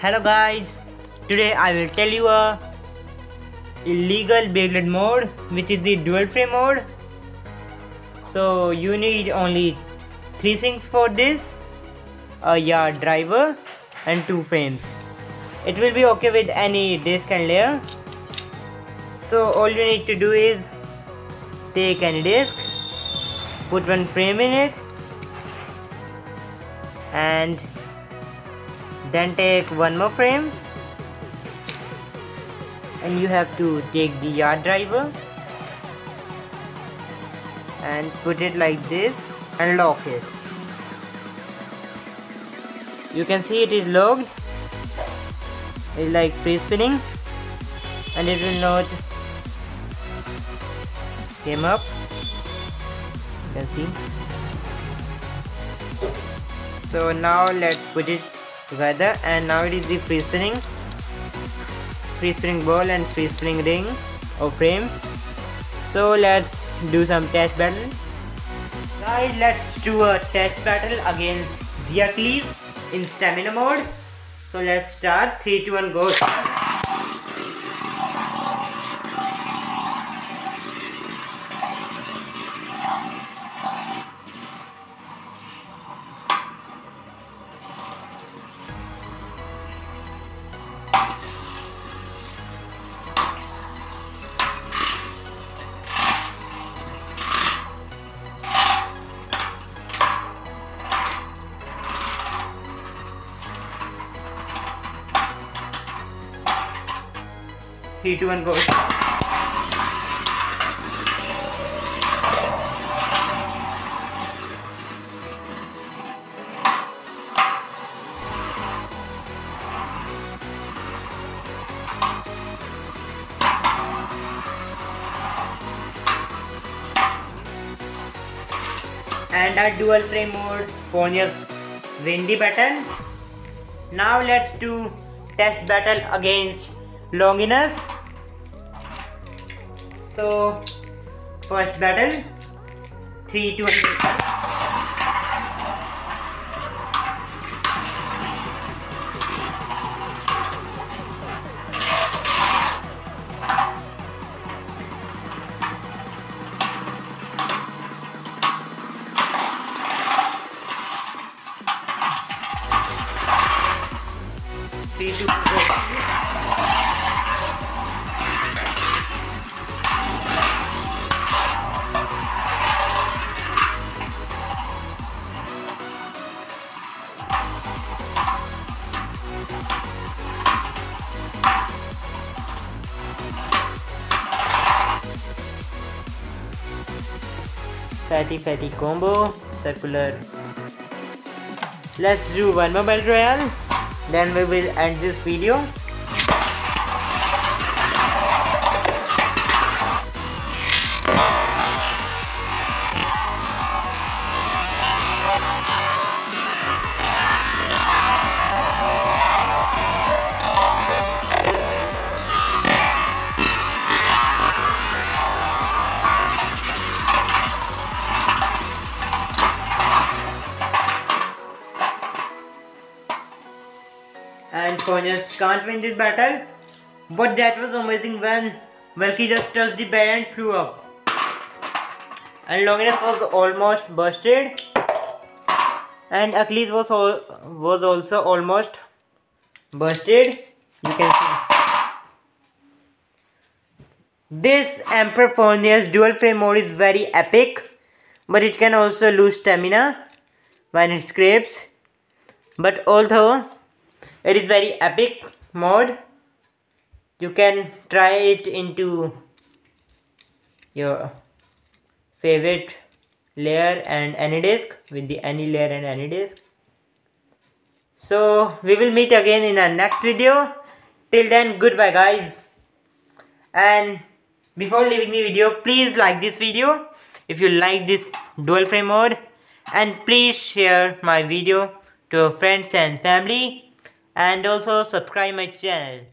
Hello guys, today I will tell you a illegal Beyblade mode which is the dual frame mode. So you need only three things for this a yard driver and two frames. It will be okay with any disc and layer. So all you need to do is take any disc, put one frame in it and then take one more frame. And you have to take the yard driver. And put it like this and lock it. You can see it is locked it's like free spinning. And it will not came up. You can see. So now let's put it together. And now it is the free spinning free spinning ball and free spinning ring or frame. So let's do some test battle. Guys let's do a test battle against Hercules in stamina mode. So let's start. 3 2 1 go Two, one, go. And our dual frame mode Ponyo's windy battle. Now let's do test battle against Longinus. So first battle, three two. Fatty fatty combo. Circular. Let's do one more battle royale then we will end this video and Ponus can't win this battle. But that was amazing when Valky just touched the bear and flew up. And Longinus was almost busted. And Achilles was, was also almost busted. You can see. This Emperor Forneus dual frame mode is very epic. But it can also lose stamina when it scrapes. But although it is very epic mode. You can try it into your favorite layer and any disk with the any layer and any disk. So we will meet again in our next video. Till then goodbye guys. And before leaving the video please like this video. If you like this dual frame mode and please share my video to your friends and family and also subscribe my channel